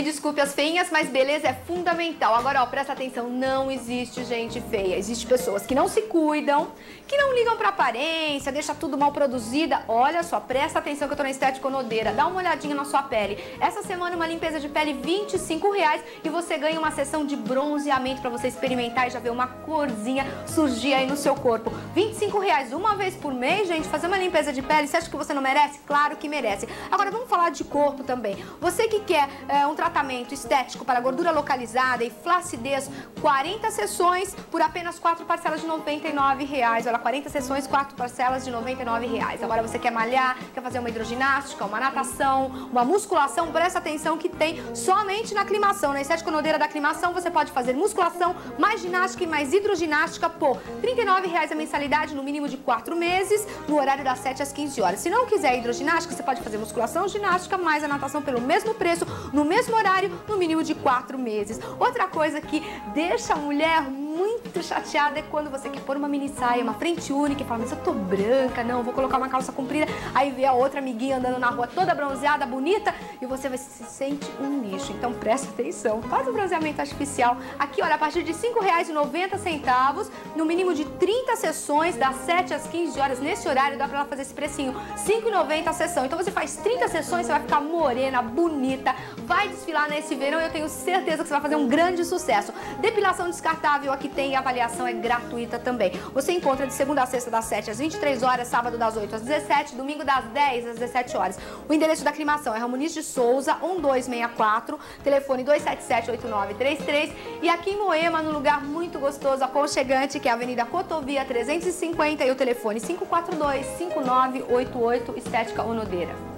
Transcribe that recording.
Me desculpe as feinhas, mas beleza é fundamental. Agora, ó, presta atenção, não existe gente feia. Existe pessoas que não se cuidam, que não ligam pra aparência, deixa tudo mal produzida. Olha só, presta atenção que eu tô na Estética Onodeira. Dá uma olhadinha na sua pele. Essa semana uma limpeza de pele 25 reais e você ganha uma sessão de bronzeamento pra você experimentar e já ver uma corzinha surgir aí no seu corpo. 25 reais uma vez por mês, gente, fazer uma limpeza de pele, você acha que você não merece? Claro que merece. Agora vamos falar de corpo também. Você que quer é, um tratamento estético para gordura localizada e flacidez, 40 sessões por apenas 4 parcelas de 99 reais. Olha, 40 sessões, 4 parcelas de 99 reais. Agora você quer malhar, quer fazer uma hidroginástica, uma natação, uma musculação, presta atenção que tem somente na aclimação. Na estética nodeira da aclimação você pode fazer musculação, mais ginástica e mais hidroginástica por 39 reais a mensalidade no mínimo de 4 meses, no horário das 7 às 15 horas. Se não quiser hidroginástica, você pode fazer musculação, ginástica, mais a natação pelo mesmo preço, no mesmo horário, no mínimo de 4 meses. Outra coisa que deixa a mulher muito chateada é quando você quer pôr uma mini saia, uma frente única e fala, mas eu tô branca, não, vou colocar uma calça comprida. Aí vê a outra amiguinha andando na rua toda bronzeada, bonita, e você vai se sente um lixo. Então presta atenção, faz um bronzeamento artificial. Aqui, olha, a partir de R$ 5,90, no mínimo de 30 sessões, das 7 às 15 horas, nesse horário dá pra ela fazer esse precinho, R$ 5,90 a sessão. Então você faz 30 sessões, você vai ficar morena, bonita, vai desfilar nesse verão, eu tenho certeza que você vai fazer um grande sucesso. Depilação descartável aqui tem e a avaliação é gratuita também. Você encontra de segunda a sexta das 7 às 23 horas, sábado das 8 às 17, domingo das 10 às 17 horas. O endereço da aclimação é Ramonis de Souza, 1264, telefone 2778933 e aqui em Moema, num lugar muito gostoso, aconchegante, que é a Avenida Cotovia 350 e o telefone 542 5988 Estética Onodeira.